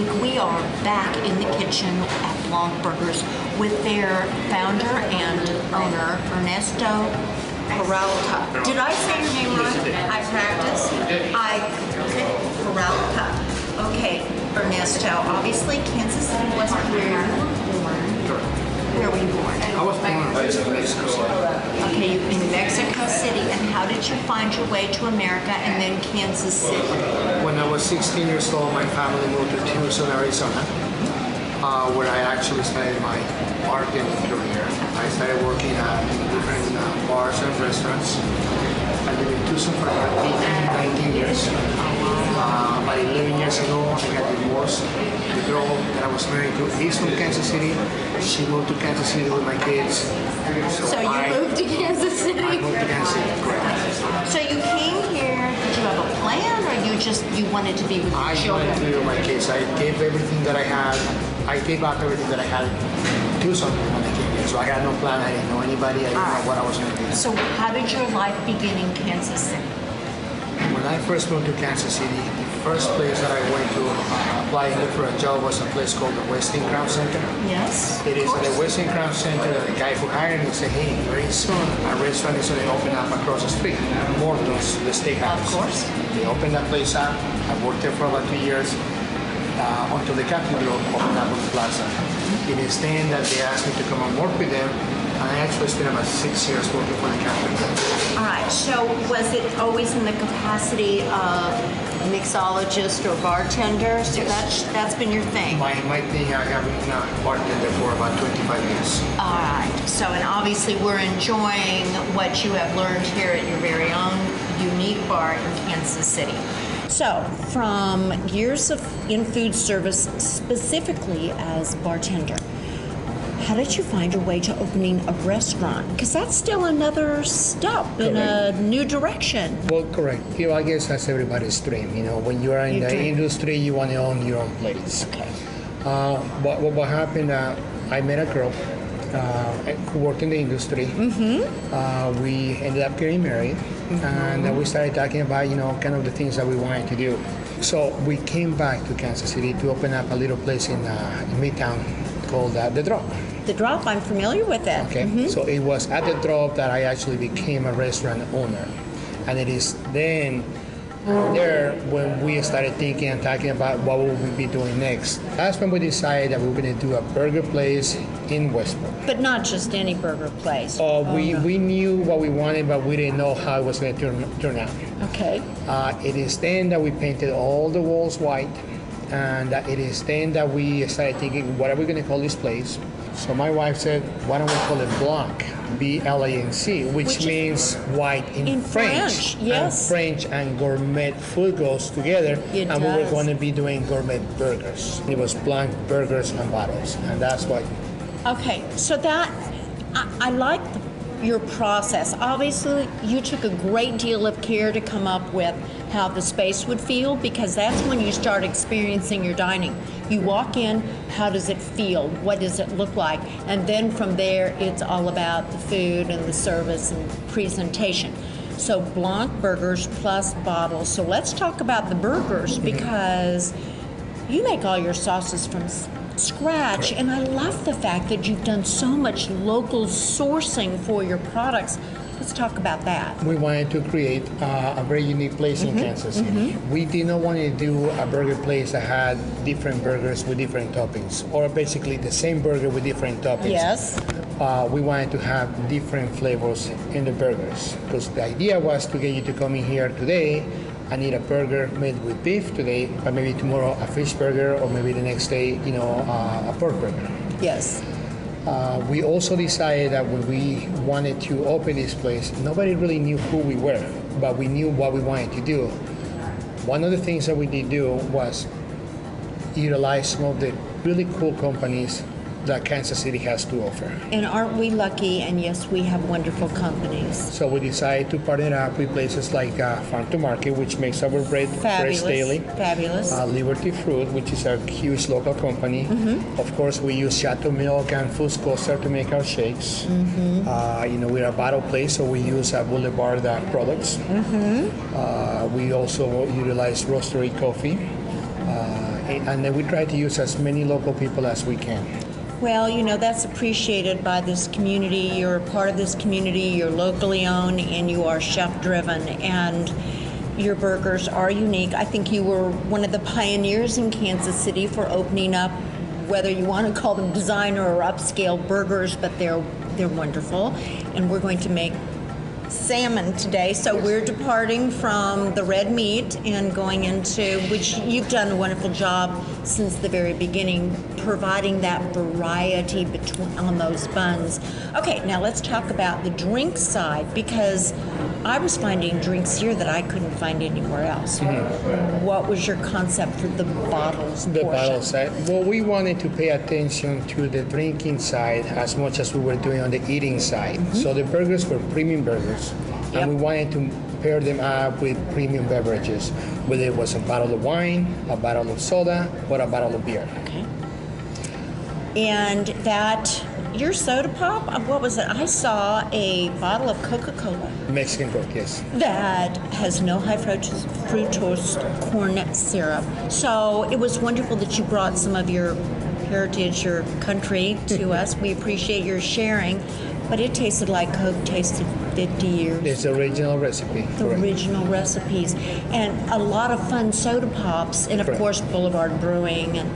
Rabicoff, and this week we are back in the kitchen at Blanc Burgers with their founder and owner, Ernesto Peralta. Did I say your name right? I practiced. I Peralta. Okay, Ernesto. Obviously, Kansas City wasn't where you were born. Where were you born? I was born in Mexico City. Okay, in Mexico City, and how did you find your way to America and then Kansas City? Was 16 years old, my family moved to Tucson, Arizona, uh, where I actually started my bartending career. I started working at different uh, bars and restaurants. I lived in Tucson for about 18, 19 years. Uh, about 11 years ago, I got divorced. The girl that I was married to is from Kansas City. She moved to Kansas City with my kids. So you I, moved to Kansas City? I moved to Kansas City, correct. So you came here, did you have a plan or you just, you wanted to be with I your wanted to children? be my kids. I gave everything that I had. I gave up everything that I had to do something when I came here. So I had no plan. I didn't know anybody. I didn't know what I was going to do. So how did your life begin in Kansas City? When I first moved to Kansas City, first place that I went to uh, apply and look for a job was a place called the Westin Crown Center. Yes? It is at the Westin Crown Center. The guy who hired me said, "Hey, very soon a restaurant is going to open up across the street, Morton's, the steakhouse." Of course. They opened that place up. I worked there for about two years uh, until the Cathedral opened up on the plaza. It is then that they asked me to come and work with them, and I actually spent about six years working for the Cathedral. All right, so was it always in the capacity of mixologist or bartender? So that's, that's been your thing? My, my thing, I have been a bartender for about 25 years. All right. So, and obviously, we're enjoying what you have learned here at your very own unique bar in Kansas City. So, from years of in food service, specifically as bartender, how did you find your way to opening a restaurant? Because that's still another step in a new direction. Well, correct. You know, I guess that's everybody's dream. You know, when you are in Your the industry, you want to own your own place. Okay. Uh, but what, what happened, uh, I met a girl uh, who worked in the industry. Mm-hmm. Uh, we ended up getting married, and then we started talking about, you know, kind of the things that we wanted to do. So we came back to Kansas City to open up a little place in, uh, in Midtown called uh, The Drop. The drop, I'm familiar with it. Okay, so it was at the drop that I actually became a restaurant owner, and it is then there when we started thinking and talking about what would we be doing next. That's when we decided that we were going to do a burger place in Westport. But not just any burger place. Uh, we we knew what we wanted, but we didn't know how it was going to turn turn out. Okay. Uh, it is then that we painted all the walls white, and it is then that we started thinking, what are we going to call this place? So my wife said, why don't we call it Blanc, B-L-A-N-C, which, Which means white in, In French, yes. And French and gourmet food goes together, It and we were going to be doing gourmet burgers. It was Blanc burgers and bottles, and that's what. Okay, so that I, I like the, your process. Obviously, you took a great deal of care to come up with how the space would feel because that's when you start experiencing your dining. You walk in, how does it feel? What does it look like? And then from there, it's all about the food and the service and presentation. So Blanc burgers plus bottles. So let's talk about the burgers mm-hmm. because you make all your sauces from scratch and i love the fact that you've done so much local sourcing for your products let's talk about that We wanted to create uh, a very unique place Mm-hmm. in Kansas City. We did not want to do a burger place that had different burgers with different toppings, or basically the same burger with different toppings. yes Uh, we wanted to have different flavors in the burgers because the idea was to get you to come in here today and eat a burger made with beef today, but maybe tomorrow a fish burger, or maybe the next day, you know, uh, a pork burger. yes Uh, we also decided that when we wanted to open this place, nobody really knew who we were, but we knew what we wanted to do. One of the things that we did do was utilize some of the really cool companies that Kansas City has to offer. and aren't we lucky and yes we have wonderful companies So we decided to partner up with places like uh, Farm to Market, which makes our bread fabulous fresh daily. fabulous Uh, Liberty Fruit, which is a huge local company. Of course, we use Shatto Milk and Fuscosa to make our shakes. Uh, you know, we're a bottle place, so we use uh, Boulevard uh, products. Uh, we also utilize Roasterie coffee. and and then we try to use as many local people as we can. Well, you know, that's appreciated by this community. You're a part of this community, you're locally owned, and you are chef driven. And your burgers are unique. I think you were one of the pioneers in Kansas City for opening up, whether you want to call them designer or upscale burgers, but they're they're wonderful. And we're going to make salmon today. So we're departing from the red meat and going into which you've done a wonderful job since the very beginning, providing that variety between on those buns. Okay, now let's talk about the drink side because I was finding drinks here that I couldn't find anywhere else. What was your concept for the bottles The portion? bottle side. Well, we wanted to pay attention to the drinking side as much as we were doing on the eating side. So the burgers were premium burgers, Mm-hmm. Yep. and we wanted to pair them up with premium beverages, whether it was a bottle of wine, a bottle of soda, or a bottle of beer. Okay. And that your soda pop, uh, what was it? I saw a bottle of Coca-Cola Mexican Coke, yes. that has no high fructose, fructose corn syrup. So it was wonderful that you brought some of your heritage, your country to us. We appreciate your sharing. But it tasted like Coke tasted 50 years. It's the original recipe. the correct. original recipes and a lot of fun soda pops and of Correct. course boulevard brewing and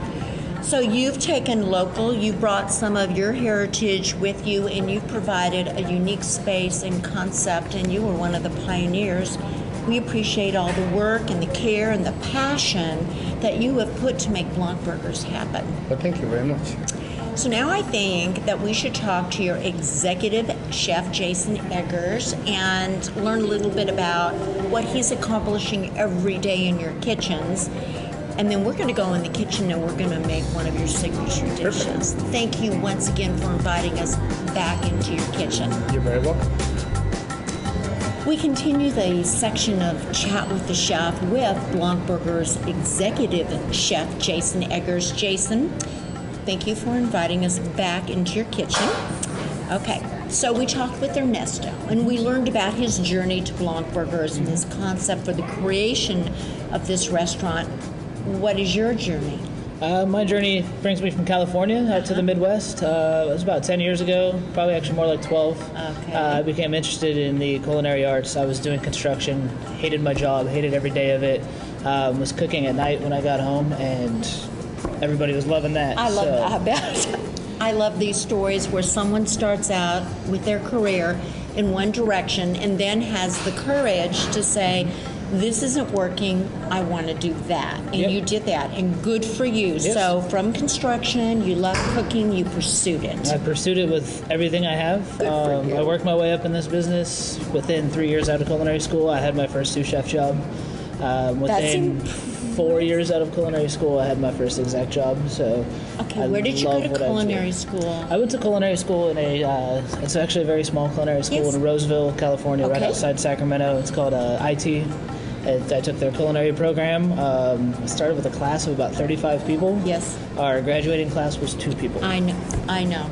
so you've taken local you brought some of your heritage with you and you've provided a unique space and concept and you were one of the pioneers we appreciate all the work and the care and the passion that you have put to make blanc burgers happen But thank you very much. so now I think that we should talk to your executive chef, Jason Eggers, and learn a little bit about what he's accomplishing every day in your kitchens. And then we're going to go in the kitchen and we're going to make one of your signature dishes. Thank you once again for inviting us back into your kitchen. You're very welcome. We continue the section of Chat with the Chef with Blanc Burger's executive chef, Jason Eggers. Jason, thank you for inviting us back into your kitchen. Okay, so we talked with Ernesto and we learned about his journey to Blanc Burgers and his concept for the creation of this restaurant. What is your journey? Uh, my journey brings me from California out to the Midwest. Uh, it was about 10 years ago, probably actually more like 12. Okay. Uh, I became interested in the culinary arts. I was doing construction, hated my job, hated every day of it. Um, was cooking at night when I got home, and everybody was loving that. I love so- I bet. I love these stories where someone starts out with their career in one direction and then has the courage to say, this isn't working, I want to do that. And Yep. you did that, and good for you. Yes. So, from construction, you love cooking, you pursued it. I pursued it with everything I have. Um, I worked my way up in this business. Within three years out of culinary school, I had my first sous chef job. Um, within four years out of culinary school, I had my first exec job. So, Okay, I where did you go to what I culinary school? I went to culinary school in a. Uh, it's actually a very small culinary school Yes. in Roseville, California, right outside Sacramento. It's called uh, IT. I took their culinary program. Um, started with a class of about 35 people. Yes. Our graduating class was two people. I know, I know.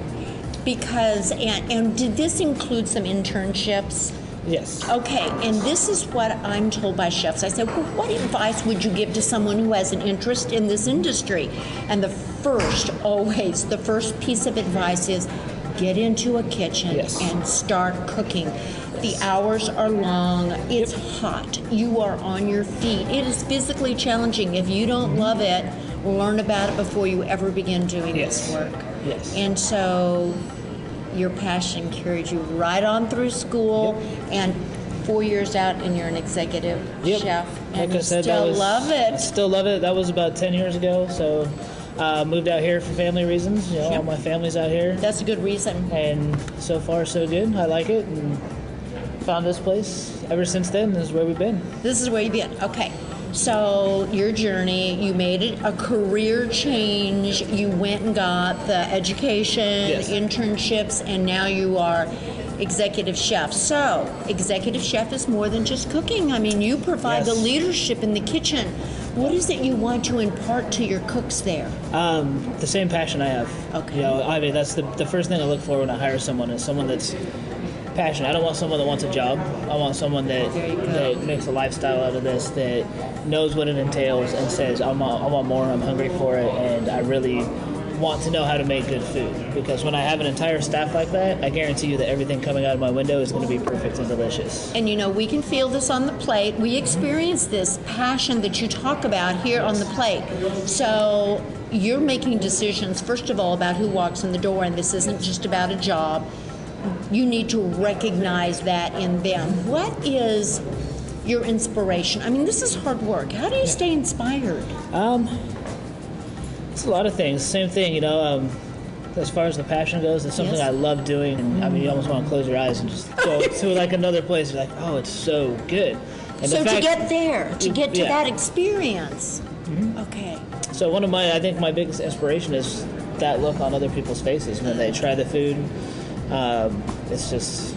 Because, and, and did this include some internships? yes. Okay, and this is what I'm told by chefs. I said, well, what advice would you give to someone who has an interest in this industry? And the first, always, the first piece of advice is get into a kitchen Yes. and start cooking. The hours are long, it's hot, you are on your feet. It is physically challenging. If you don't mm-hmm. love it, learn about it before you ever begin doing this work. Yes. And so your passion carried you right on through school and four years out and you're an executive Yep. chef and Like you I said, still was, love I it. still love it. That was about 10 years ago. So, uh, moved out here for family reasons. You know, Yep. all my family's out here, That's a good reason. and so far so good. I like it, and found this place. Ever since then, this is where we've been. This is where you've been. Okay. So your journey, you made it a career change. You went and got the education, Yes. internships, and now you are executive chef. So executive chef is more than just cooking. I mean, you provide the leadership in the kitchen. What is it you want to impart to your cooks there? Um, the same passion I have. Okay. You know, I mean, that's the, the first thing I look for when I hire someone is someone that's passionate. I don't want someone that wants a job. I want someone that There you go. that makes a lifestyle out of this, that knows what it entails, and says, "I want, I want more. I'm hungry for it, and I really want to know how to make good food." Because when I have an entire staff like that, I guarantee you that everything coming out of my window is going to be perfect and delicious. And you know, we can feel this on the plate. We experience this passion that you talk about here on the plate. So you're making decisions, first of all, about who walks in the door, and this isn't just about a job. You need to recognize that in them. What is your inspiration? I mean, this is hard work. How do you stay inspired? Um, it's a lot of things. Same thing, you know. Um, as far as the passion goes, it's something Yes. I love doing. And I mean, you almost want to close your eyes and just go to like another place. You're like, oh, it's so good. And So the to get there, to get to Yeah. Mm-hmm. that experience. Okay. So one of my, I think my biggest inspiration is that look on other people's faces when they try the food. Um, it's just,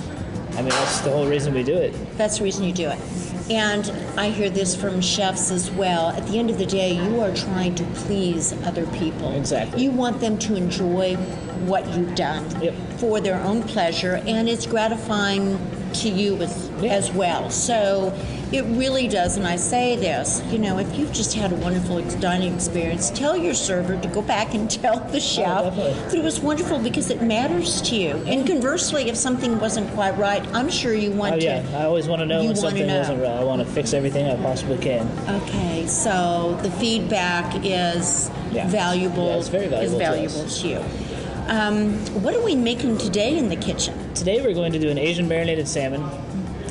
I mean, that's the whole reason we do it. That's the reason you do it. And I hear this from chefs as well. At the end of the day, you are trying to please other people. Exactly. You want them to enjoy what you've done Yep. for their own pleasure, and it's gratifying to you as, Yeah. as well. So it really does. And I say this you know, if you've just had a wonderful dining experience, tell your server to go back and tell the chef definitely. that it was wonderful because it matters to you. And conversely, if something wasn't quite right, I'm sure you want to. Oh to. yeah, I always want to know when something know. wasn't right. I want to fix everything I possibly can. Okay, so the feedback is Yeah. valuable. Yeah, it's very valuable Is to valuable us. to you. Um, what are we making today in the kitchen? Today we're going to do an Asian marinated salmon.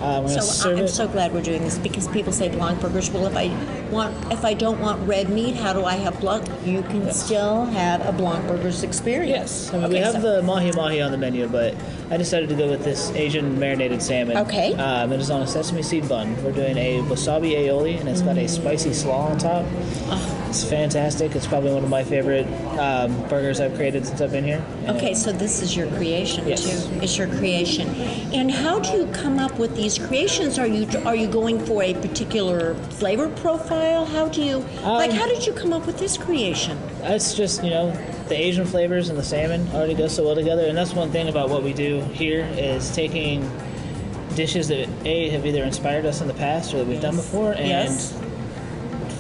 Uh, we're going to So I'm it. so glad we're doing this because people say blanc burgers. Well, if I want, if I don't want red meat, how do I have blanc? You can still have a blanc burgers experience. Yes, I mean, we have so- the mahi mahi on the menu, but I decided to go with this Asian marinated salmon. Okay. Um, it is on a sesame seed bun. We're doing a wasabi aioli, and it's got a spicy slaw on top. Oh. It's fantastic. It's probably one of my favorite um, burgers I've created since I've been here. And Okay, so this is your creation Yes. too. It's your creation. And how do you come up with these creations? Are you are you going for a particular flavor profile? How do you like? Um, How did you come up with this creation? It's just, you know, the Asian flavors and the salmon already go so well together. And that's one thing about what we do here is taking dishes that A have either inspired us in the past or that we've done before and Yes.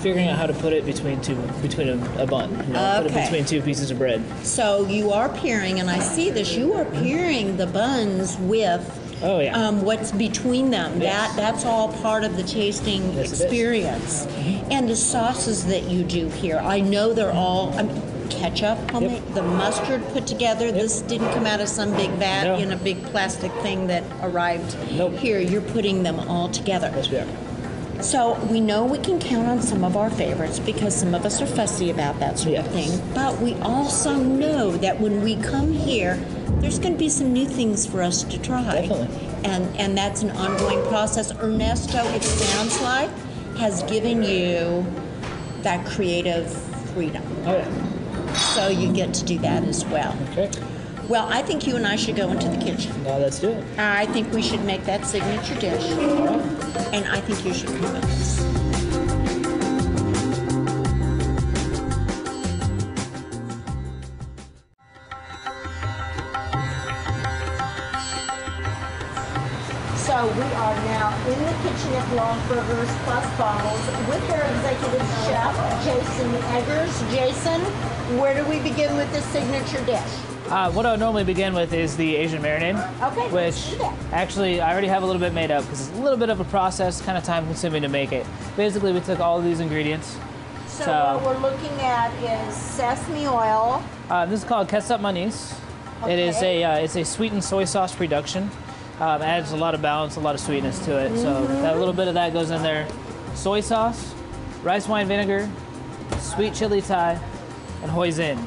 Figuring out how to put it between two between a, a bun. You know, put it between two pieces of bread. So you are pairing, and I see this. You are pairing the buns with. Oh, yeah. Um, what's between them? Yes. That that's all part of the tasting Yes, experience. And the sauces that you do here, I know they're all. I mean, ketchup, homemade, the mustard put together. This didn't come out of some big vat No. in a big plastic thing that arrived Nope. here. You're putting them all together. Yes, we are. So we know we can count on some of our favorites because some of us are fussy about that sort of thing. But we also know that when we come here, there's going to be some new things for us to try. Definitely. And and that's an ongoing process. Ernesto, it sounds like, has given you that creative freedom. Oh yeah. So you get to do that as well. Okay. Well, I think you and I should go into the kitchen. Now let's do it. I think we should make that signature dish. And I think you should come with us. So we are now in the kitchen at Blanc Burgers Plus Bottles with their executive chef, Jason Eggers. Jason, where do we begin with this signature dish? Uh, what I would normally begin with is the Asian marinade. Okay, Which actually I already have a little bit made up because it's a little bit of a process, kind of time consuming to make it. Basically, we took all of these ingredients. So, So- what we're looking at is sesame oil. Uh, this is called kecap manis. It is a uh, it's a sweetened soy sauce production. Um, adds a lot of balance, a lot of sweetness to it. So Mm-hmm. that little bit of that goes in there. Soy sauce, rice wine vinegar, sweet chili Thai, and hoisin.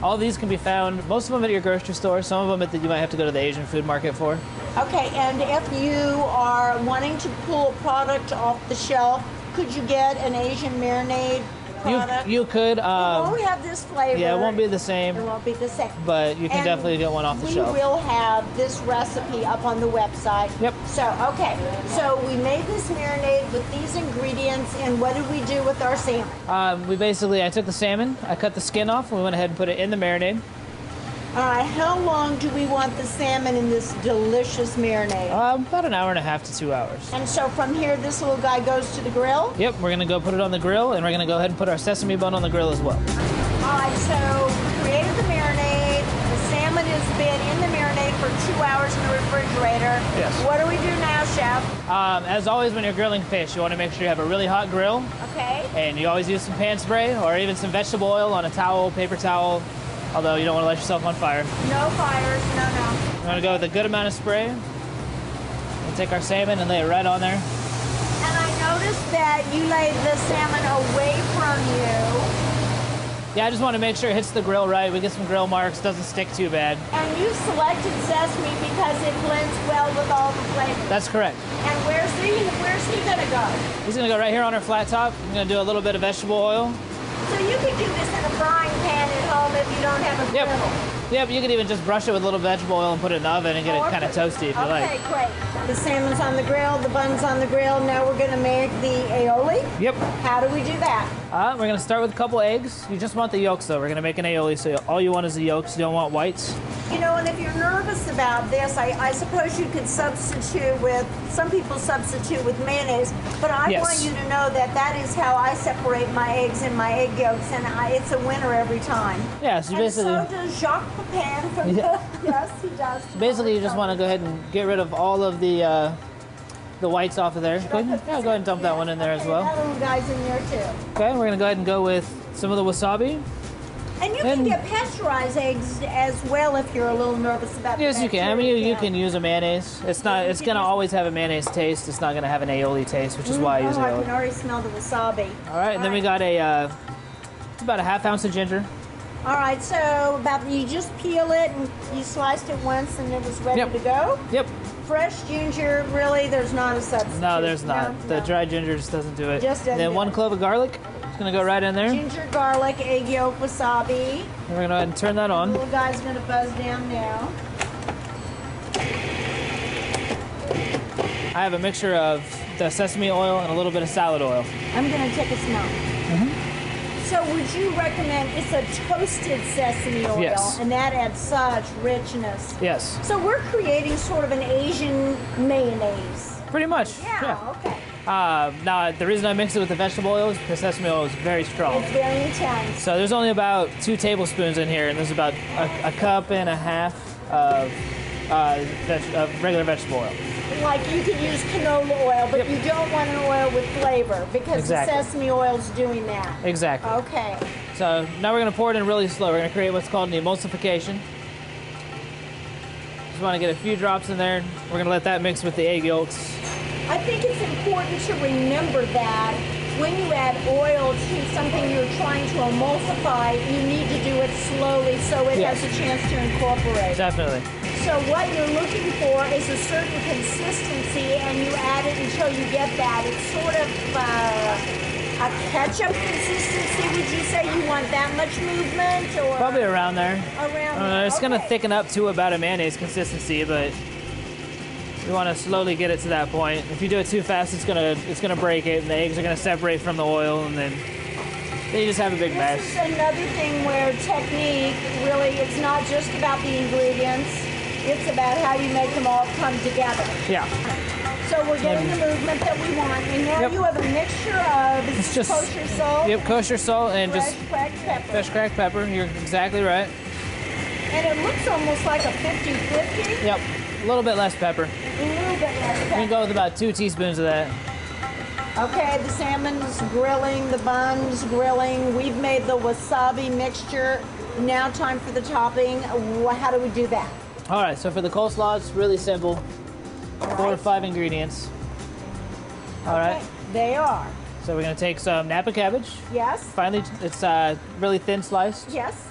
All these can be found, most of them at your grocery store, some of them at the, you might have to go to the Asian food market for. Okay, and if you are wanting to pull a product off the shelf, could you get an Asian marinade product? you could, it um, won't have this flavor. yeah, it won't be the same, It won't be the same. but you can And definitely get one off the we shelf. We will have this recipe up on the website. Yep. So, okay. So we made this marinade with these ingredients, and what did we do with our salmon? Um, we basically, I took the salmon, I cut the skin off, and we went ahead and put it in the marinade. All right, how long do we want the salmon in this delicious marinade? Uh, about an hour and a half to two hours. and so from here, this little guy goes to the grill. Yep, we're gonna go put it on the grill, and we're gonna go ahead and put our sesame bun on the grill as well. All right, so we created the marinade. The salmon has been in the marinade for two hours in the refrigerator. Yes. What do we do now, chef? Um, as always, when you're grilling fish, you want to make sure you have a really hot grill, Okay. and you always use some pan spray or even some vegetable oil on a towel, paper towel. Although you don't want to light yourself on fire. No fires. No, no. We're gonna go with a good amount of spray. We'll take our salmon and lay it right on there. And I noticed that you laid the salmon away from you, Yeah, I just want to make sure it hits the grill right. We get some grill marks, doesn't stick too bad. and you selected sesame because it blends well with all the flavors. That's correct. And where's he? Where's he gonna go? He's gonna go right here on our flat top. I'm gonna do a little bit of vegetable oil. So you could do this in a frying pan home if you don't have a Yep. griddle. Yep, you can even just brush it with a little vegetable oil and put it in the oven and get it kind of toasty if you okay, like. great. The salmon's on the grill, the bun's on the grill. Now we're gonna make the aioli. Yep. How do we do that? Uh, we're gonna start with a couple eggs. You just want the yolks though. We're gonna make an aioli, so all you want is the yolks. You don't want whites. You know, and if you're nervous about this, I, I suppose you could substitute with, some people substitute with mayonnaise, but I Yes. want you to know that that is how I separate my eggs and my egg yolks, and I, it's a winner every time. Yeah, so And basically, so does Jacques Pepin from Yeah. the, yes, he does. basically you just want to go ahead and get rid of all of the uh, the whites off of there. Go ahead, yeah, go ahead and dump that one in there as well. That guy's in there too. Okay, we're gonna go ahead and go with some of the wasabi. And you can get pasteurized eggs as well if you're a little nervous about. the Yes, you can. I mean, you, you can use a mayonnaise. It's not. It's gonna always have a mayonnaise taste. It's not gonna have an aioli taste, which is why I use oh, I can already smell the wasabi. All right, and then we got a uh, it's about a half ounce of ginger. All right, so about you just peel it and you sliced it once and it was ready Yep. to go. Yep. Fresh ginger, really, there's not a substitute. No, there's not. No, the no. dry ginger just doesn't do it. Just doesn't And then do one it. clove of garlic. It's gonna go right in there. Ginger, garlic, egg yolk, wasabi. we're gonna go ahead and turn that on. Little guy's gonna buzz down now. I have a mixture of the sesame oil and a little bit of salad oil. I'm gonna take a smell. So would you recommend it's a toasted sesame oil Yes. and that adds such richness. Yes, So we're creating sort of an Asian mayonnaise. pretty much. Yeah, okay. Uh, now the reason I mix it with the vegetable oil is because sesame oil is very strong. It's very intense. So there's only about two tablespoons in here, and there's about a, a cup and a half of, uh, veg- of regular vegetable oil. Like you could use canola oil, but Yep. you don't want an oil with flavor because Exactly. the sesame oil's doing that. Exactly. Okay. So now we're gonna pour it in really slow. We're gonna create what's called an emulsification. Just want to get a few drops in there. We're gonna let that mix with the egg yolks. I think it's important to remember that when you add oil to something you're trying to emulsify, you need to do it slowly so it Yes. has a chance to incorporate. Definitely. So what you're looking for is a certain consistency, and you add it until you get that. It's sort of uh, a ketchup consistency. Would you say you want that much movement, or Probably around there. around? Uh, it's gonna thicken up to about a mayonnaise consistency, but you want to slowly get it to that point. If you do it too fast, it's gonna it's gonna break it, and the eggs are gonna separate from the oil, and then then you just have a big mess. This is another thing where technique really, it's not just about the ingredients. It's about how you make them all come together. Yeah. So we're getting the movement that we want, and now Yep. you have a mixture of It's just kosher salt, Yep, kosher salt and fresh just cracked pepper, fresh cracked pepper. You're exactly right. and it looks almost like a 50-50. Yep. A little bit less pepper. A little bit less pepper. We can go with about two teaspoons of that. Okay, the salmon's grilling, the bun's grilling. We've made the wasabi mixture. Now time for the topping. How do we do that? All right. So for the coleslaw, it's really simple. Four or five ingredients. All right. Okay, They are. So we're gonna take some Napa cabbage. Yes. Finally, it's uh, really thin sliced. Yes.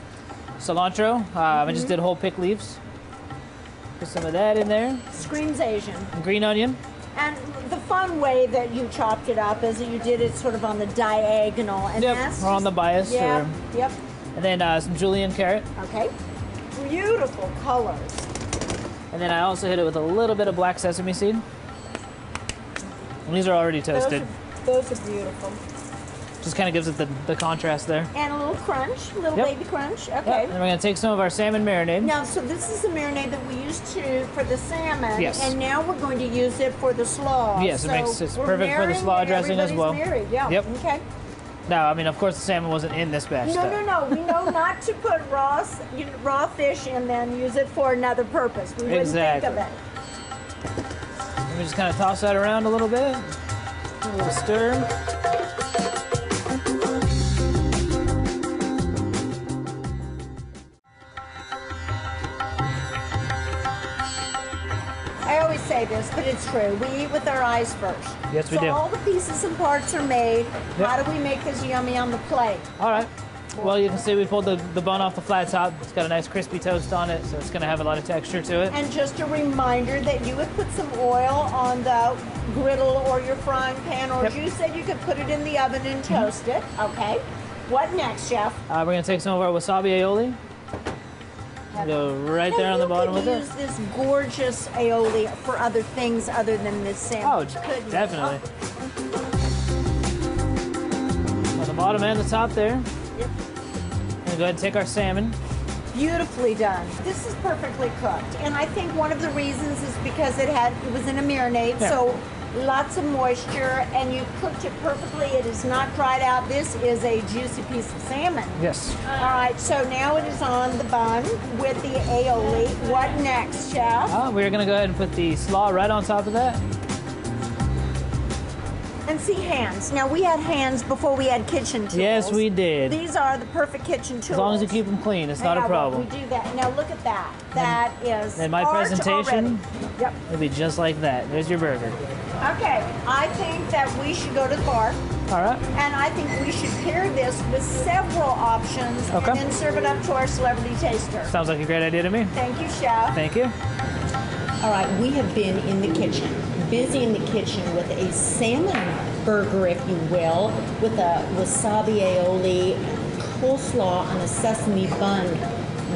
Cilantro. Uh, I just did whole pick leaves. Put some of that in there. Screams Asian. Green onion. And the fun way that you chopped it up is that you did it sort of on the diagonal. And Yep. that's Or on the bias. Yeah. Or, Yep. and then uh, some julienne carrot. Okay. Beautiful colors. And then I also hit it with a little bit of black sesame seed. And these are already Those toasted. are, those are beautiful. Just kind of gives it the, the contrast there. And a little crunch, a little Yep. baby crunch. Yep. Okay. And we're gonna take some of our salmon marinade. Now, so this is the marinade that we used to for the salmon, Yes. and now we're going to use it for the slaw. Yes, it makes- it's perfect for the slaw dressing as well. Married, Yeah. Yep. Okay. Now, I mean, of course, the salmon wasn't in this batch. No, though. no, no. We know not to put raw, you know, raw fish and then use it for another purpose. We wouldn't Exactly. think of it. Let me just kind of toss that around a little bit. A little stir. Say this, but it's true. We eat with our eyes first. Yes, we so do. all the pieces and parts are made. Yep. How do we make this yummy on the plate? All right. Well, you can see we pulled the, the bun off the flat top. It's got a nice crispy toast on it, so it's going to have a lot of texture to it. And just a reminder that you would put some oil on the griddle or your frying pan, or Yep. Mm-hmm. you said you could put it in the oven and toast it. Okay. What next, chef? Uh, we're going to take some of our wasabi aioli. Go right there on the you bottom could with use this gorgeous aioli for other things other than this Oh, couldn't you? definitely. On the bottom and the top there. Yep. Gonna go ahead and take our salmon. Beautifully done. This is perfectly cooked, and I think one of the reasons is because it had it was in a marinade, Yeah. so lots of moisture, and you cooked it perfectly. It is not dried out. This is a juicy piece of salmon. Yes. All right, so now it is on the bun with the aioli. What next, chef? Uh, we're gonna go ahead and put the slaw right on top of that. And see hands. Now we had hands before we had kitchen tools. Yes, we did. These are the perfect kitchen tools. As long as you keep them clean, it's not Yeah, a well, problem. we do that. Now look at that. That is and my presentation? already. Yep. It'll be just like that. There's your burger. Okay, I think that we should go to the bar, All right. and I think we should pair this with several options, Okay. and then serve it up to our celebrity taster. Sounds like a great idea to me. Thank you, chef. Thank you. All right, we have been in the kitchen, busy in the kitchen with a salmon burger, if you will, with a wasabi aioli, coleslaw on a sesame bun.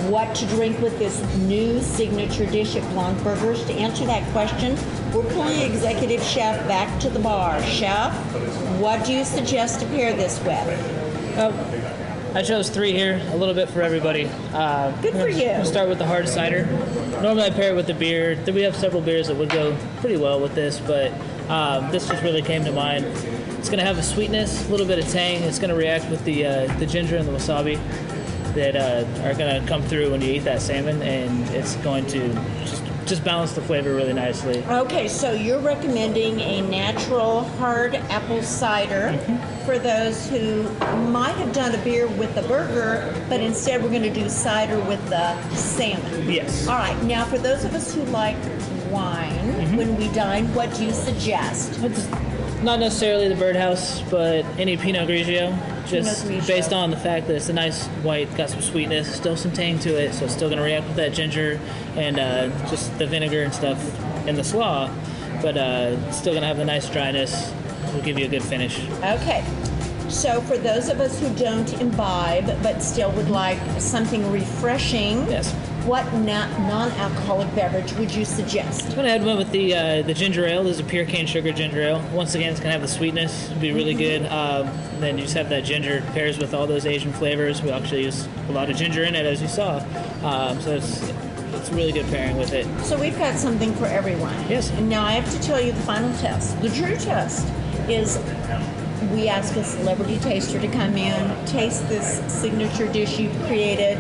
What to drink with this new signature dish at Blanc Burgers? To answer that question, we're pulling executive chef back to the bar. Chef, what do you suggest to pair this with? Oh, I chose three here, a little bit for everybody. Uh, Good for you. We'll start with the hard cider. Normally I pair it with the beer. Then We have several beers that would go pretty well with this, but um, this just really came to mind. It's going to have a sweetness, a little bit of tang. It's going to react with the uh, the ginger and the wasabi that uh, are going to come through when you eat that salmon, and it's going to just just balance the flavor really nicely. Okay, so you're recommending a natural hard apple cider for those who might have done a beer with the burger, but instead we're going to do cider with the salmon. Yes. All right, now for those of us who like wine, when we dine, what do you suggest? It's not necessarily the birdhouse, but any Pinot Grigio. Just based on the fact that it's a nice white, got some sweetness, still some tang to it, so it's still gonna react with that ginger and uh, just the vinegar and stuff in the slaw, but uh, still gonna have the nice dryness. Will give you a good finish. Okay, so for those of us who don't imbibe but still would like something refreshing, Yes. What na- non-alcoholic beverage would you suggest? I'm gonna add one with the uh, the ginger ale. There's a pure cane sugar ginger ale. Once again, it's gonna have the sweetness. It'll be really good. Um, then you just have that ginger pairs with all those Asian flavors. We actually use a lot of ginger in it, as you saw. Um, so it's it's a really good pairing with it. So we've got something for everyone. Yes. And now I have to tell you the final test. The true test is we ask a celebrity taster to come in, taste this signature dish you've created,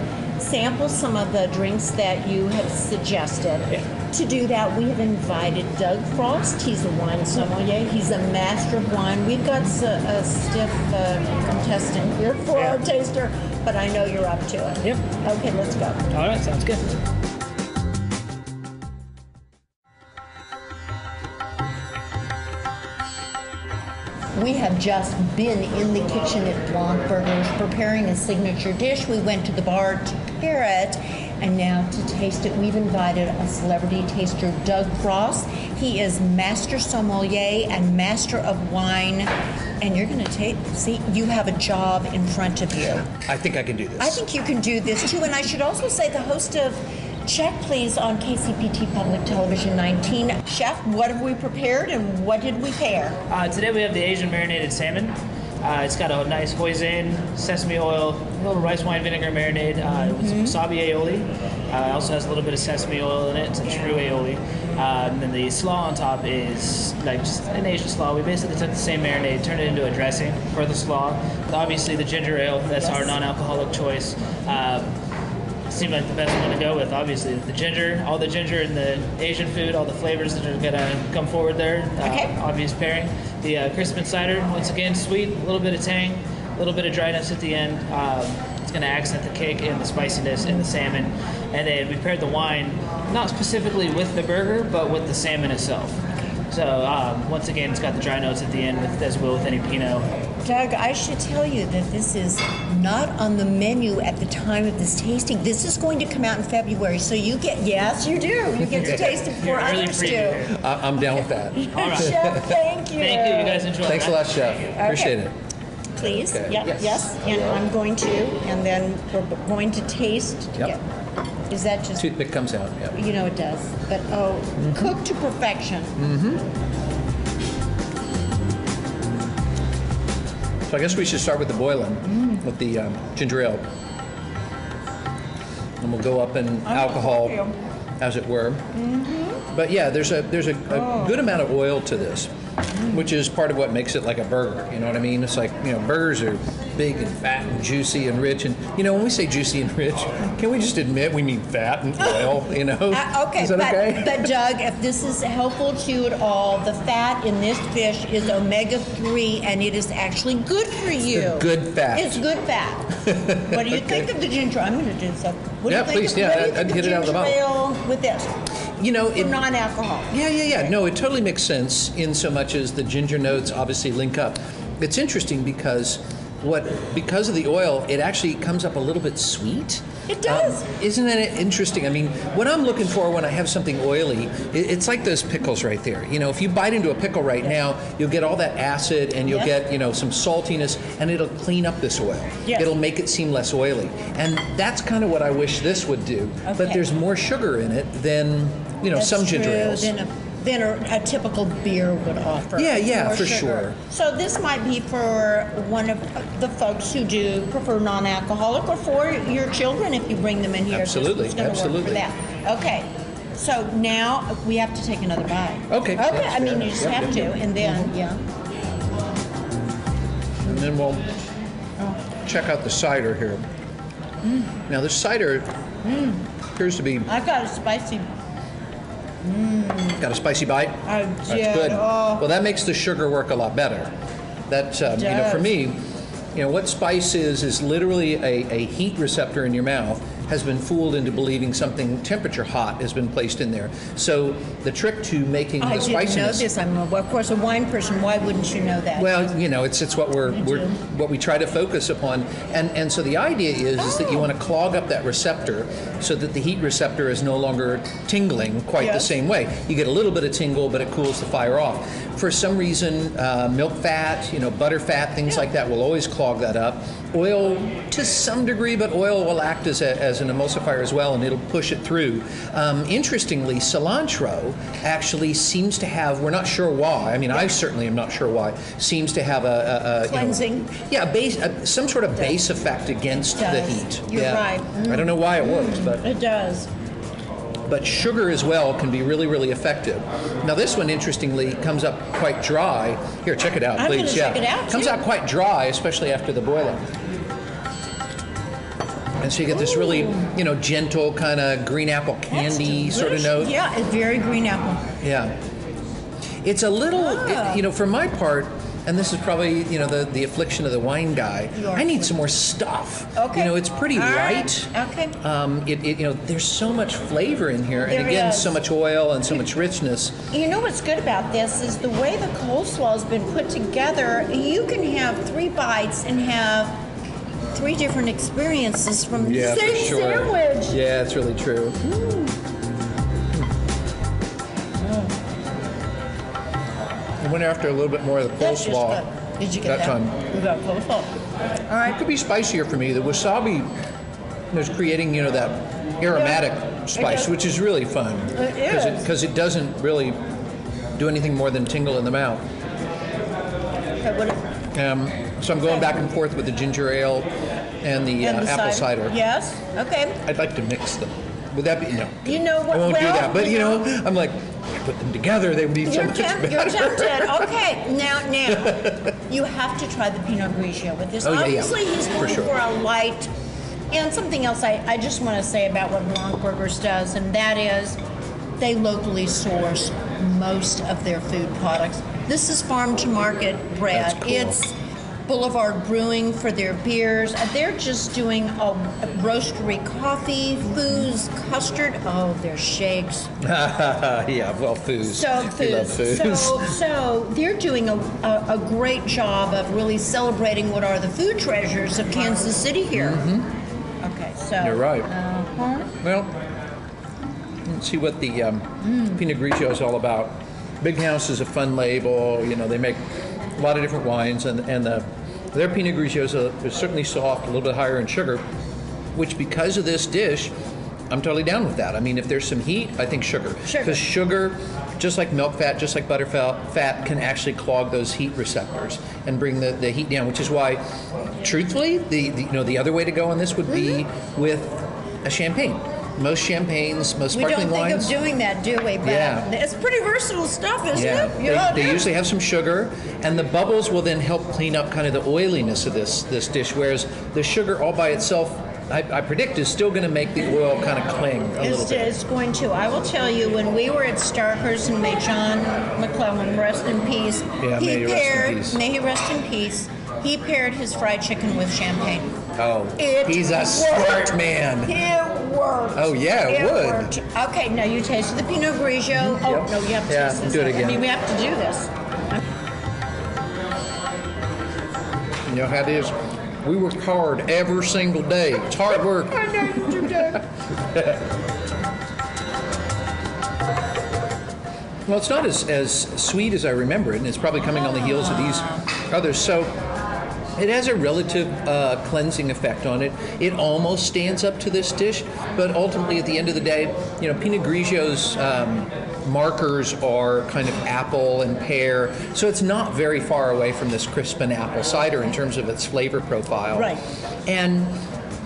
sample some of the drinks that you have suggested. Yeah. To do that, we have invited Doug Frost. He's a wine sommelier. He's a master of wine. We've got a stiff uh, contestant here for Yeah. our taster, but I know you're up to it. Yep. Okay, let's go. All right, sounds good. We have just been in the kitchen at Blanc Burgers preparing a signature dish. We went to the bar to prepare it, and now to taste it, we've invited a celebrity taster, Doug Frost. He is master sommelier and master of wine, and you're going to take. See, you have a job in front of you. I think I can do this. I think you can do this too, and I should also say the host of. Check please on KCPT Public Television 19. Chef, what have we prepared and what did we pair? Uh, today we have the Asian marinated salmon. Uh, it's got a nice hoisin, sesame oil, a little rice wine vinegar marinade uh, with some wasabi aioli. Uh, it also has a little bit of sesame oil in it. It's a true aioli. Uh, and then the slaw on top is like just an Asian slaw. We basically took the same marinade, turned it into a dressing for the slaw. Obviously, the ginger ale, that's our non alcoholic choice. Um, seemed like the best one to go with. Obviously, the ginger, all the ginger in the Asian food, all the flavors that are gonna come forward there. Uh, Okay. Obvious pairing. The uh, Crispin cider, once again, sweet, a little bit of tang, little bit of dryness at the end. Um, it's gonna accent the cake and the spiciness in the salmon. And then we paired the wine, not specifically with the burger, but with the salmon itself. So um, once again, it's got the dry notes at the end, with, as well with any Pinot. Doug, I should tell you that this is not on the menu at the time of this tasting. This is going to come out in February, so you get yes, you do. You get to taste it before You're others do. I- I'm down with that. All right. Chef, thank you. Thank you. You guys enjoy. Thanks a lot, Chef. Appreciate it. Please. Okay. Yep. Yes. Yes. And I'm going to, and then we're going to taste. Yep. Is that just? Toothpick comes out. Yeah. You know it does, but oh, Mm-hmm. cooked to perfection. Mm-hmm. So I guess we should start with the boiling, with the um, ginger ale. And we'll go up in alcohol, thank you. as it were. Mm-hmm. But yeah, there's a there's a, a good amount of oil to this, which is part of what makes it like a burger. You know what I mean? It's like you know burgers are big and fat and juicy and rich, and you know when we say juicy and rich, can we just admit we mean fat and oil? You know? Uh, okay, Is that but, okay? but Doug, if this is helpful to you at all, the fat in this fish is omega three, and it is actually good for you. good fat. It's good fat. what do you think of the ginger? I'm going to do some. What do Yeah, you think please, Of, yeah, do I'd- think I'd hit it out of the ale with this you know, it, non-alcohol. Yeah, yeah, yeah. No, it totally makes sense in so much as the ginger notes obviously link up. It's interesting because what because of the oil, it actually comes up a little bit sweet. It does. Um, isn't it interesting? I mean, what I'm looking for when I have something oily, it, it's like those pickles right there. You know, if you bite into a pickle right now, you'll get all that acid and you'll Yes. get, you know, some saltiness and it'll clean up this oil. Yes. It'll make it seem less oily. And that's kind of what I wish this would do. But there's more sugar in it than, you know, That's some ginger ales. Than a, a, typical beer would offer. Yeah, yeah, for sugar. sure. So this might be for one of the folks who do prefer non-alcoholic, or for your children if you bring them in here. Absolutely, gonna work absolutely. For that. Okay. So now we have to take another bite. Okay, Okay. I mean, you just Yep, have yep, to, yep. and then mm-hmm. yeah. And then we'll oh. check out the cider here. Mm. Now, the cider mm. appears to be I've got a spicy. Got a spicy bite. I That's did. good. Oh. Well, that makes the sugar work a lot better. That um, you know, for me, you know, what spice is is literally a, a heat receptor in your mouth has been fooled into believing something temperature hot has been placed in there. So the trick to making I the didn't know this. I'm, a, of course, a wine person. Why wouldn't you know that? Well, you know, it's it's what we're, we're what we try to focus upon, and and so the idea is is that you Oh. want to clog up that receptor so that the heat receptor is no longer tingling quite the same way. You get a little bit of tingle, but it cools the fire off. For some reason, uh, milk fat, you know, butter fat, things like that will always clog that up. Oil to some degree, but oil will act as, a, as an emulsifier as well, and it'll push it through. Um, interestingly, cilantro actually seems to have. We're not sure why. I mean, I certainly am not sure why. Seems to have a, a, a you know, Cleansing. yeah, a base, a, some sort of base effect against the heat. You're yeah. right. I don't know why it works, but it does. But sugar as well can be really, really effective. Now this one, interestingly, comes up quite dry. Here, check it out, I'm please. yeah, check it out, comes too. out quite dry, especially after the boiling. And so you get this really, you know, gentle kind of green apple candy sort of note. Yeah, it's very green apple. Yeah. It's a little, Ah. it- you know, for my part, and this is probably, you know, the, the affliction of the wine guy. Your I need some more stuff. Okay. You know, it's pretty All right. light. Okay. Um, it, it, you know, there's so much flavor in here, and There again, is. so much oil and so much richness. You know what's good about this is the way the coleslaw has been put together. You can have three bites and have three different experiences from the same sandwich. Yeah, it's really true. I went after a little bit more of the That's just coleslaw. good. Did you get that? that time. We got coleslaw. All It right. could be spicier for me. The wasabi is creating, you know, that aromatic spice, which is really fun. It Because is. it doesn't really do anything more than tingle in the mouth. Okay, what, Um, So I'm going back and forth with the ginger ale and the, And uh, the apple cider. Yes. Okay. I'd like to mix them. Would that be no? You know what? I won't do well, that. But you know, I'm like, put them together, they would be so You're, much temp- better. you're tempted. Okay, now, now, you have to try the Pinot Grigio with this. Oh, yeah, yeah. Obviously, he's For going sure. for a light. And something else I, I just want to say about what Blanc Burgers does, and that is they locally source most of their food products. This is farm to market bread. That's cool. It's Boulevard Brewing for their beers. They're just doing a, Roasterie coffee, Foo's, custard. Oh, their shakes. yeah, well, Foo's. So We love Foo's. Foo's. So, so they're doing a, a, a great job of really celebrating what are the food treasures of Kansas City here. Okay, so Mm-hmm. You're right. Uh-huh. Well, let's see what the um, Mm. Pinot Grigio is all about. Big House is a fun label. You know, they make a lot of different wines, and and the, their Pinot Grigio is, certainly soft, a little bit higher in sugar, which because of this dish, I'm totally down with that. I mean, if there's some heat, I think sugar. Sugar. Because sugar, just like milk fat, just like butter fat, can actually clog those heat receptors and bring the, the heat down. Which is why, truthfully, the, the you know the other way to go on this would be mm-hmm. with a champagne. Most champagnes, most We sparkling don't think wines. of doing that, do we? But Yeah. it's pretty versatile stuff, isn't yeah, it? they, Yeah, they it is. usually have some sugar, and the bubbles will then help clean up kind of the oiliness of this this dish. Whereas the sugar all by itself, I, I predict, is still going to make the oil kind of cling a little bit. it's going to. I will tell you, when we were at Starker's and may John McClellan rest in peace, Yeah, he may he rest in paired, peace. may he rest in peace, he paired his fried chicken with champagne. Oh, It he's a worked. smart man. It worked. Oh, yeah, it would. Worked. Okay, now you tasted the Pinot Grigio. Oh, Yep. no, you have to Yeah, taste this. do it again. I mean, we have to do this. You know how it is. We work hard every single day. It's hard work. I know you do. Well, it's not as, as sweet as I remember it, and it's probably coming on the heels of these ah. others. So it has a relative uh, cleansing effect on it. It almost stands up to this dish, but ultimately, at the end of the day, you know, Pinot Grigio's um, markers are kind of apple and pear, so it's not very far away from this Crispin apple cider in terms of its flavor profile. Right. And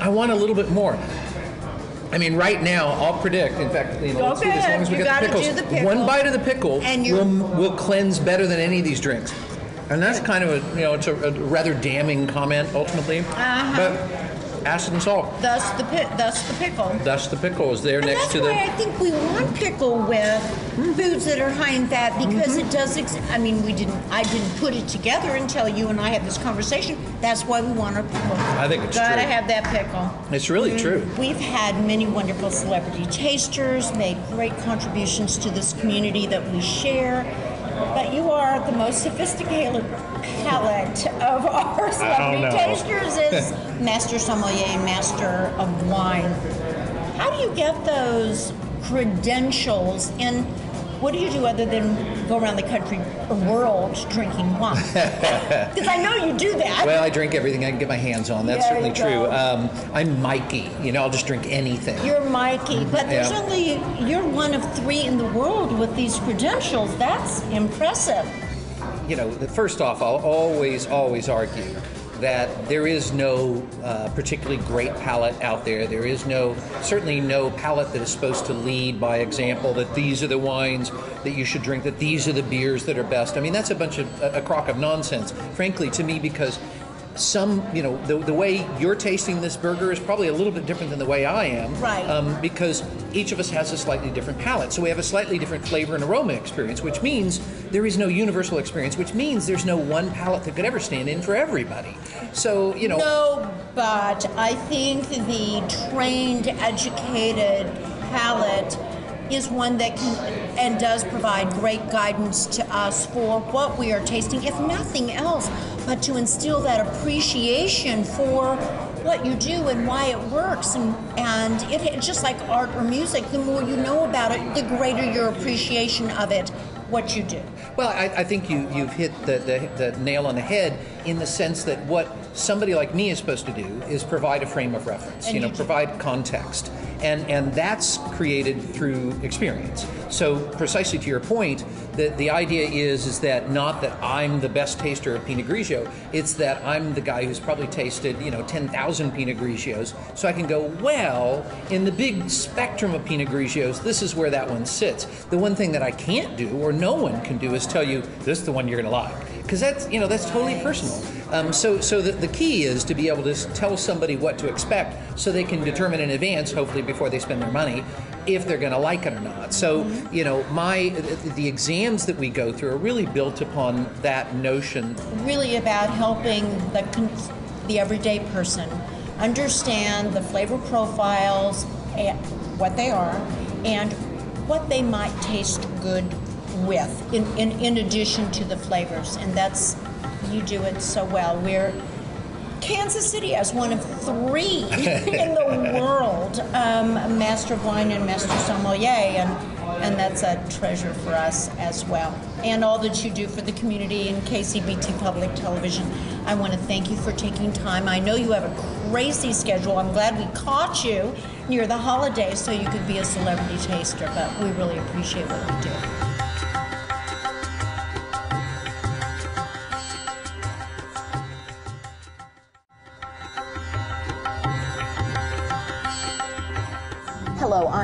I want a little bit more. I mean, right now, I'll predict. In fact, you know, Go let's as long as we You get the pickles, the pickle. one bite of the pickle And will will cleanse better than any of these drinks. And that's kind of a you know it's a, a rather damning comment ultimately. Uh-huh. But acid and salt. Thus the pit. Thus the pickle. Thus the pickle is there And next that's why. I think we want pickle with foods that are high in fat because Mm-hmm. it does. Ex- I mean, we didn't. I didn't put it together until you and I had this conversation. That's why we want our pickle. I think it's Gotta true. have that pickle. It's really true. We've had many wonderful celebrity tasters, made great contributions to this community that we share. But you are the most sophisticated palate of our celebrity tasters is master sommelier and master of wine. How do you get those credentials and what do you do other than go around the country or world drinking wine? Because I know you do that. Well, I drink everything I can get my hands on. That's There certainly true. Um, I'm Mikey. You know, I'll just drink anything. You're Mikey, but there's Yeah. only you're one of three in the world with these credentials. That's impressive. you know, first off, I'll always, always argue that there is no uh, particularly great palate out there. There is no, certainly no palate that is supposed to lead by example. That these are the wines that you should drink. That these are the beers that are best. I mean, that's a bunch of a, a crock of nonsense, frankly, to me, because some, you know, the, the way you're tasting this burger is probably a little bit different than the way I am. Right. Um, because each of us has a slightly different palate. So we have a slightly different flavor and aroma experience, which means there is no universal experience, which means there's no one palate that could ever stand in for everybody. So, you know, No, but I think the trained, educated palate is one that can and does provide great guidance to us for what we are tasting, if nothing else, but to instill that appreciation for what you do and why it works. And, and it, just like art or music, the more you know about it, the greater your appreciation of it, what you do. Well, I, I think you, you've hit the, the, the nail on the head in the sense that what somebody like me is supposed to do is provide a frame of reference, And you know, you provide context. and and that's created through experience. So precisely to your point, the the idea is is that not that I'm the best taster of Pinot Grigio, it's that I'm the guy who's probably tasted you know ten thousand Pinot Grigios, so I can go well in the big spectrum of Pinot Grigios. This is where that one sits. The one thing that I can't do, or no one can do, is tell you this is the one you're going to like, because that's you know that's totally personal. Um, so so the, the key is to be able to tell somebody what to expect, so they can determine in advance, hopefully before they spend their money, if they're going to like it or not. So you know my the- the exams that we go through are really built upon that notion. really about helping the the everyday person understand the flavor profiles and what they are and what they might taste good with in, in, in addition to the flavors and that's you do it so well we're Kansas City has one of three in the world, um, Master of Wine and Master Sommelier, and and that's a treasure for us as well. And all that you do for the community and KCPT Public Television. I want to thank you for taking time. I know you have a crazy schedule. I'm glad we caught you near the holidays so you could be a celebrity taster, but we really appreciate what you do.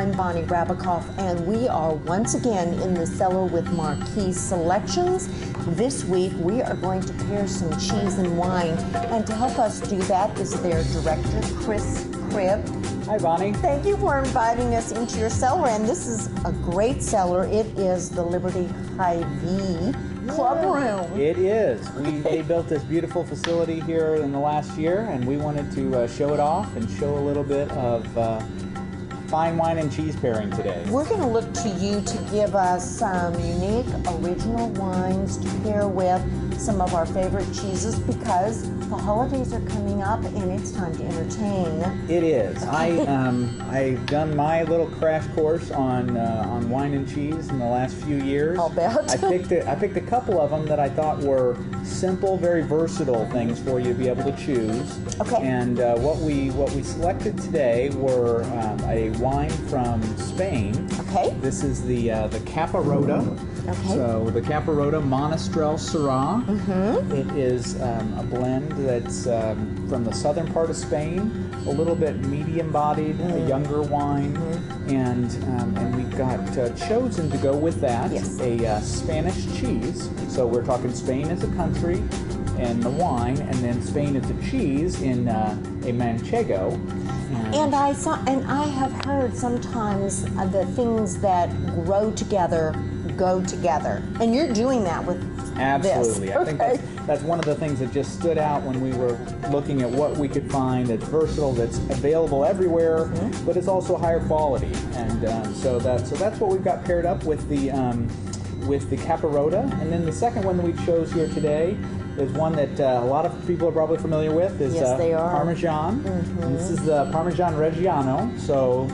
I'm Bonnie Rabicoff, and we are once again in the cellar with Marquee Selections. This week, we are going to pair some cheese and wine, and to help us do that is their director, Chris Cribb. Hi, Bonnie. Thank you for inviting us into your cellar, and this is a great cellar. It is the Liberty High V Club Room. It is. We they built this beautiful facility here in the last year, and we wanted to uh, show it off and show a little bit of uh, fine wine and cheese pairing today. We're going to look to you to give us some unique original wines to pair with some of our favorite cheeses because the holidays are coming up and it's time to entertain. It is. I um, I've done my little crash course on uh, on wine and cheese in the last few years. I'll bet. I picked a, I picked a couple of them that I thought were simple, very versatile things for you to be able to choose. Okay. And uh, what we what we selected today were um, a wine from Spain. Okay. This is the uh, the Caparota. Okay. So the Caparota Monastrell Syrah. Mm-hmm. It is um, a blend that's um, from the southern part of Spain, a little bit medium-bodied, Mm-hmm. a younger wine, and um, and we've got uh, chosen to go with that Yes. a uh, Spanish cheese. So we're talking Spain as a country, and the wine, and then Spain as a cheese in uh, a manchego. And- And I saw, and I have heard sometimes uh, the things that grow together go together, and you're doing that with Absolutely. This. I think that's, that's one of the things that just stood out when we were looking at what we could find that's versatile, that's available everywhere, Mm-hmm. but it's also higher quality. And um, so that so that's what we've got paired up with the um, with the Caparota. And then the second one that we chose here today is one that uh, a lot of people are probably familiar with. Is Yes, uh, they are. Mm-hmm. Parmesan. This is the Parmesan Reggiano. So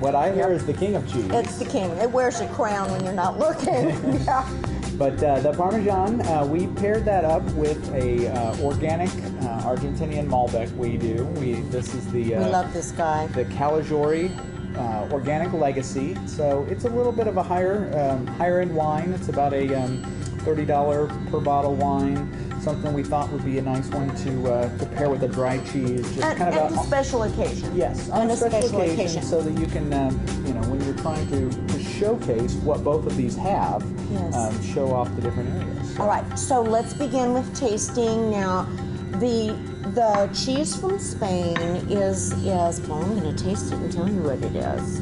what I hear is the king of cheese. It's the king. It wears a crown when you're not looking. yeah. But uh, the Parmesan, uh, we paired that up with a uh, organic uh, Argentinian Malbec. We do. We this is the uh, We love this guy. the Caligiore uh, Organic Legacy. So it's a little bit of a higher um, higher end wine. It's about a um, thirty dollar per bottle wine. Something we thought would be a nice one to uh, to pair with a dry cheese. Just And, kind of a a, special occasion. Yes, on a special, occasion, so that you can, um, you know, when you're trying to, to showcase what both of these have, Yes. um, show off the different areas. All right, so let's begin with tasting now. The the cheese from Spain is is well. I'm going to taste it and tell you what it is.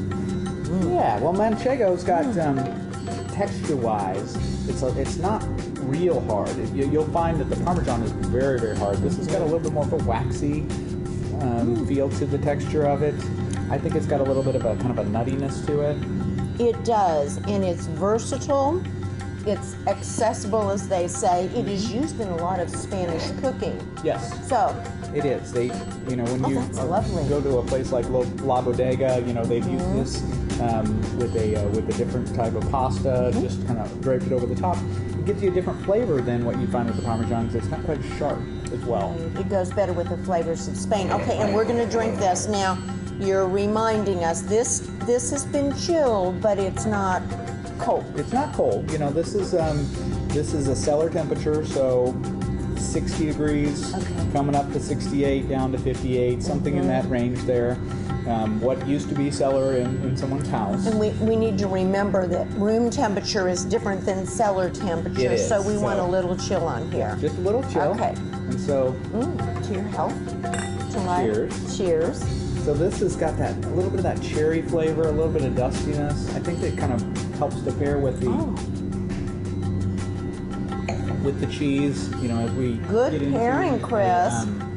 Yeah, well, Manchego's got um, texture-wise, it's a, it's not real hard. You, you'll find that the Parmesan is very very hard. This has got a little bit more of a waxy um, feel to the texture of it. I think it's got a little bit of a kind of a nuttiness to it. It does, and it's versatile. It's accessible, as they say. It is used in a lot of Spanish cooking. Yes, So, It is. They, you know, when Oh, you uh, go to a place like La Bodega, you know, they've Mm-hmm. used this um, with a uh, with a different type of pasta, Mm-hmm. just kind of draped it over the top. It gives you a different flavor than what you find with the Parmesan because it's not quite sharp as well. it goes better with the flavors of Spain. Okay, and we're going to drink this now. you're reminding us this this has been chilled, but it's not cold. It's not cold. You know, this is um, this is a cellar temperature, so 60 degrees, Okay. coming up to 68, down to 58, something in that range there. Um, what used to be cellar in, in someone's house. And we, we need to remember that room temperature is different than cellar temperature, is, so we want a little chill on here. Just a little chill. Okay. And so, Mm, to your health. To life. Cheers. Cheers. so this has got that a little bit of that cherry flavor, a little bit of dustiness. I think that kind of helps to pair with the Oh, with the cheese. You know, as we Good pairing, Chris. um,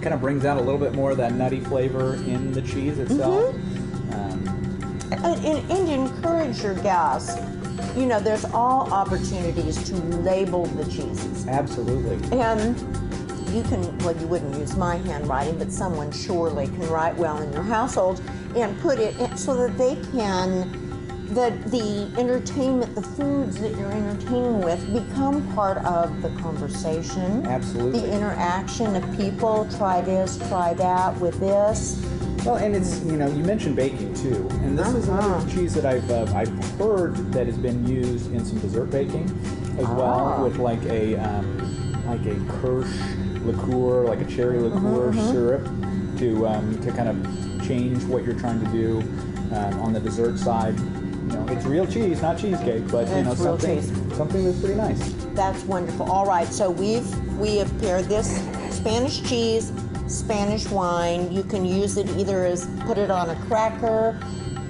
kind of brings out a little bit more of that nutty flavor in the cheese itself. Mm-hmm. Um, and, and, and encourage your guests. You know, there's all opportunities to label the cheeses. absolutely. And you can, well, you wouldn't use my handwriting, but someone surely can write well in your household and put it in so that they can, the, the entertainment, the foods that you're entertaining with become part of the conversation. Absolutely. The interaction of people, try this, try that with this. Well, and it's you know you mentioned baking too, and this is Uh-huh. another cheese that I've uh, I've heard that has been used in some dessert baking as Ah. well with like a um, like a Kirsch liqueur, like a cherry liqueur Mm-hmm, syrup to um, to kind of change what you're trying to do um, on the dessert side. It's real cheese, not cheesecake, but you know It's real something cheese. something that's pretty nice. That's wonderful. All right, so we've we have paired this Spanish cheese, Spanish wine. You can use it either as put it on a cracker,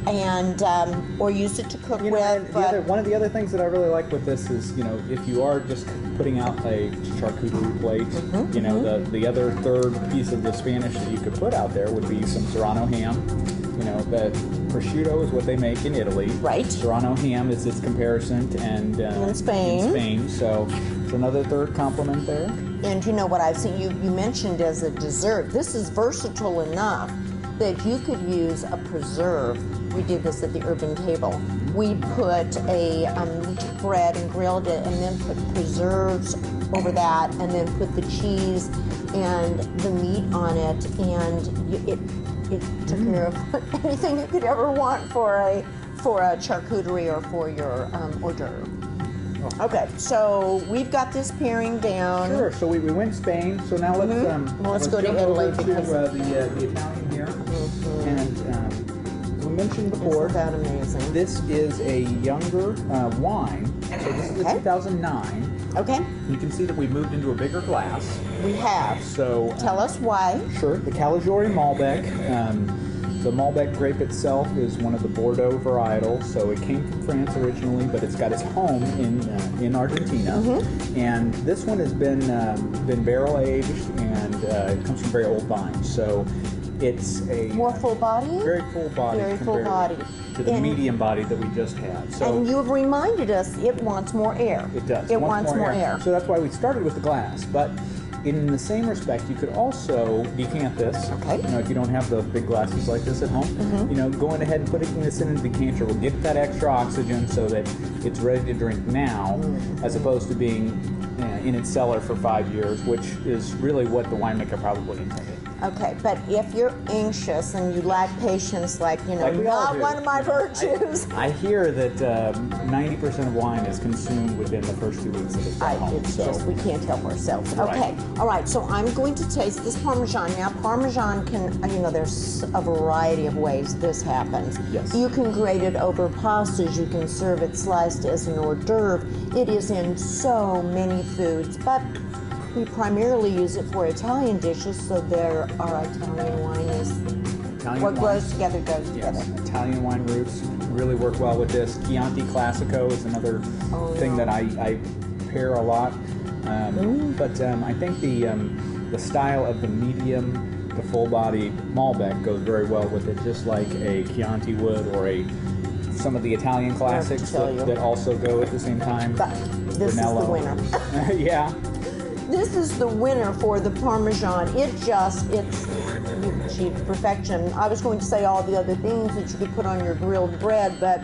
and um, or use it to cook You know, with. the other, But one of the other things that I really like with this is, you know, if you are just putting out a charcuterie plate, Mm-hmm, you know, the, the other third piece of the Spanish that you could put out there would be some Serrano ham. You know, the prosciutto is what they make in Italy. Right. Serrano ham is its comparison, and uh, In Spain. In Spain, so it's another third compliment there. and you know what I've seen you you mentioned as a dessert. This is versatile enough that you could use a preserve. We did this at the Urban Table. We put a um, bread and grilled it, and then put preserves over that, and then put the cheese and the meat on it, and it it took care of anything you could ever want for a for a charcuterie or for your um, hors d'oeuvre. Okay, so we've got this pairing down. Sure. So we, we went Spain. So now let's um, Mm-hmm. Well, let's go to Italy because- uh, the uh, the Italian here, and um, as we mentioned before. Isn't that amazing? This is a younger uh, wine. So this is a Okay. 2009. Okay, You can see that we moved into a bigger glass. we have. So Tell us why. Sure. The Caligiore Malbec. Um, the Malbec grape itself is one of the Bordeaux varietals, so it came from France originally, but it's got its home in uh, in Argentina. Mm-hmm. And this one has been um, been barrel aged, and uh, it comes from very old vines. So it's a More full body? very full body, Very full body. To the And- medium body that we just had. So and you've reminded us it wants more air. It does. It wants, more, air. So that's why we started with the glass. But in the same respect, you could also decant this. Okay. Mm-hmm. You know, if you don't have the big glasses like this at home, you know, going ahead and putting this in a decanter will get that extra oxygen so that it's ready to drink now, Mm-hmm. as opposed to being uh, in its cellar for five years, which is really what the winemaker probably intended. Okay, but if you're anxious and you lack patience, like, you know, Like not one of my virtues. I hear that um, 90% of wine is consumed within the first two weeks of its I, home. it's so. just we can't help ourselves. Right. Okay, all right. So I'm going to taste this Parmesan now. Parmesan can, uh, you know, there's a variety of ways this happens. Yes. You can grate it over pastas. You can serve it sliced as an hors d'oeuvre. It is in so many foods, but we primarily use it for Italian dishes. So there, our Italian wine is Italian what wine. grows together goes Yes, together. Italian wine roots really work well with this. Chianti Classico is another Oh, thing that I, I pair a lot. Um, but um, I think the um, the style of the medium to full body Malbec goes very well with it, just like a Chianti would or a some of the Italian classics that, that also go at the same time. But this is the winner. yeah. This is the winner for the Parmesan. It just, it's achieved perfection. I was going to say all the other things that you could put on your grilled bread, but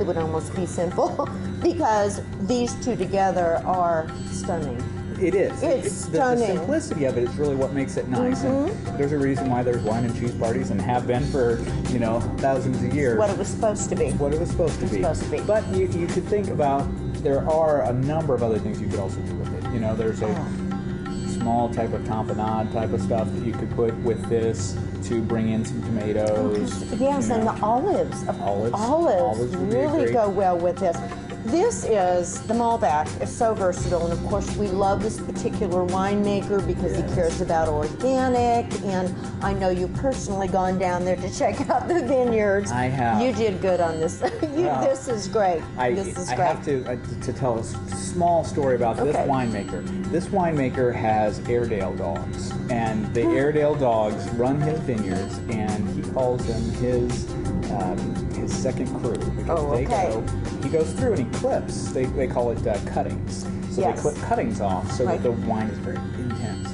it would almost be sinful because these two together are stunning. It is. It's the, the. Mm-hmm. simplicity of it is really what makes it nice. And there's a reason why there's wine and cheese parties and have been for you know thousands of years. What it was supposed to be. what it was supposed to It's be. supposed to be. But you, you could think about there are a number of other things you could also do with it. You know, there's a Oh. small type of tapenade type of stuff that you could put with this to bring in some tomatoes. Yes, you and the olives. Olives. Olives, Olives would be a really go well with this. This is the Malbec. is so versatile, and of course, we love this particular winemaker because he cares about organic. And I know you personally gone down there to check out the vineyards. I have. You did good on this. you, Well, this is great. I, this is I great. have to uh, to tell a small story about this winemaker. This winemaker has Airedale dogs, and the. Airedale dogs run his vineyards, and he calls them his um, his second crew because Oh, they okay. go. He goes through and he clips. They, they call it uh, cuttings. So Yes. they clip cuttings off so Right. that the wine is very intense.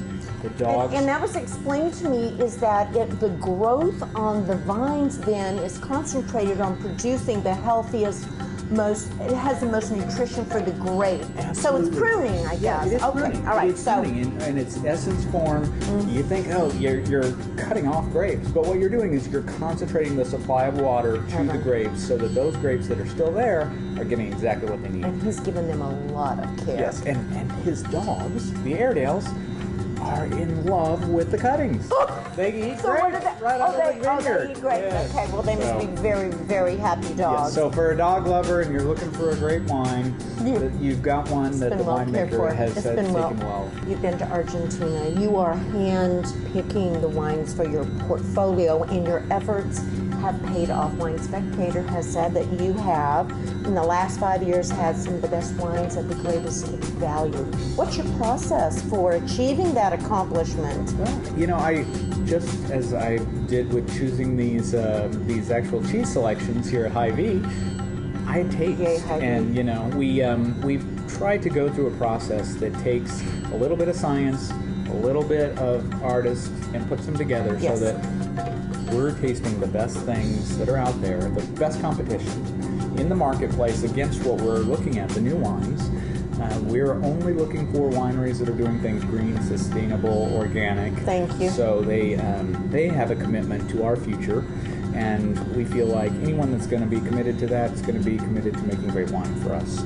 The And, and that was explained to me is that it, the growth on the vines then is concentrated on producing the healthiest, most, it has the most nutrition for the grape. So it's pruning, I Yeah, guess. is okay, pruning. all right. It's so pruning in, in its essence form. You think, oh, you're, you're cutting off grapes, but what you're doing is you're concentrating the supply of water to the Uh-huh. grapes, so that those grapes that are still there are getting exactly what they need. and he's given them a lot of care. Yes, and and his dogs, the Airedales, are in love with the cuttings. they eat So grapes they? right oh, they, the oh, they eat grape. Yes. Okay, well they must So- be very, very happy Yes, dogs. so for a dog lover and you're looking for a great wine, you, you've got one that the well winemaker has It's uh, been taken well. well. You've been to Argentina. You are hand picking the wines for your portfolio, and your efforts have paid off. Wine Spectator has said that you have, in the last five years, had some of the best wines at the greatest value. What's your process for achieving that accomplishment? Well, you know, I just as I did with choosing these uh, these actual cheese selections here at Hy-Vee, I taste, Yay, and you know, we um, we've tried to go through a process that takes a little bit of science, a little bit of artist, and puts them together Yes. so that we're tasting the best things that are out there, the best competition in the marketplace against what we're looking at, the new wines. Uh, we're only looking for wineries that are doing things green, sustainable, organic. Thank you. So they um, they have a commitment to our future, and we feel like anyone that's going to be committed to that is going to be committed to making great wine for us.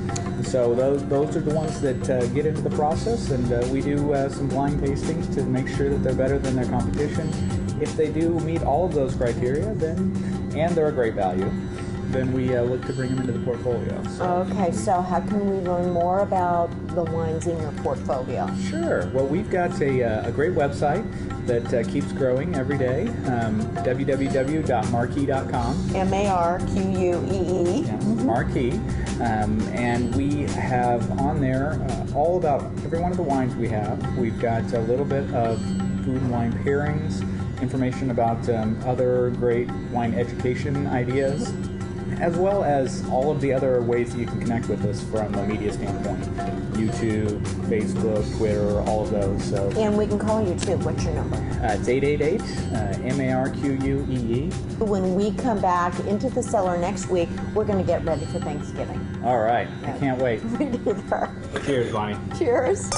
So those those are the ones that uh, get into the process, and uh, we do uh, some blind tastings to make sure that they're better than their competition. If they do meet all of those criteria, then and they're a great value, then we uh, look to bring them into the portfolio. So. Okay, so how can we learn more about the wines in your portfolio? Sure. Well, we've got a, uh, a great website that uh, keeps growing every day. Um, www.marquee.com. M A R Q U E E. Yeah, Marquee. Um, and we have on there uh, all about every one of the wines we have. We've got a little bit of food and wine pairings, information about um, other great wine education ideas, as well as all of the other ways that you can connect with us from a media standpoint YouTube, Facebook, Twitter, all of those. So And we can call you too. What's your number? uh, it's 888 uh, M A R Q U E E. When we come back into the cellar next week, we're going to get ready for Thanksgiving. All right. I can't wait. We do. Cheers, Bonnie. Cheers.